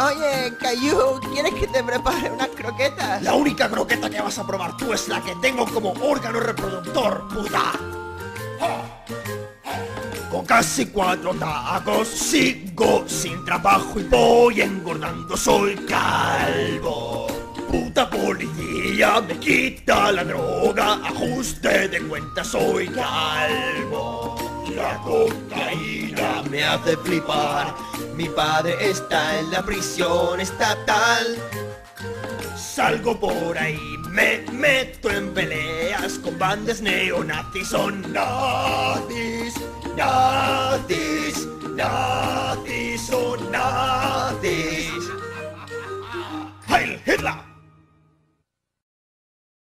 Oye, Cayu, ¿quieres que te prepare unas croquetas? La única croqueta que vas a probar tú es la que tengo como órgano reproductor, puta. Con casi cuatro tacos sigo sin trabajo y voy engordando, soy calvo. Puta policía me quita la droga, ajuste de cuenta, soy calvo cocaína me hace flipar. Mi padre está en la prisión estatal. Salgo por ahí, me meto en peleas con bandas neonazis. Son nazis, nazis, nazis, son nazis. ¡Heil Hitler!